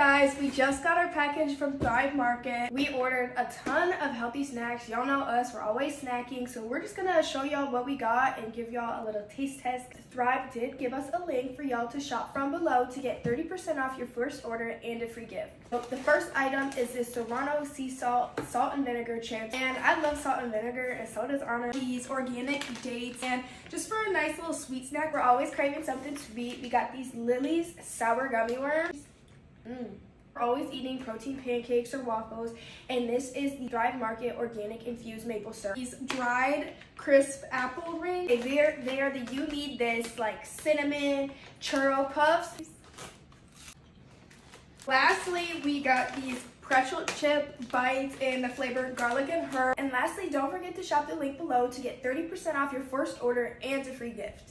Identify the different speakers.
Speaker 1: guys, we just got our package from Thrive Market. We ordered a ton of healthy snacks. Y'all know us, we're always snacking. So we're just gonna show y'all what we got and give y'all a little taste test. Thrive did give us a link for y'all to shop from below to get 30% off your first order and a free gift. So the first item is this Serrano Sea Salt Salt and Vinegar Chips. And I love salt and vinegar and so does Anna. These organic dates and just for a nice little sweet snack, we're always craving something sweet. We got these Lily's Sour Gummy Worms. Mm. Always eating protein pancakes or waffles, and this is the Thrive Market Organic Infused Maple Syrup. These dried crisp apple rings, they're, they're the you need this like cinnamon churro puffs. Lastly, we got these pretzel chip bites in the flavor garlic and herb. And lastly, don't forget to shop the link below to get 30% off your first order and a free gift.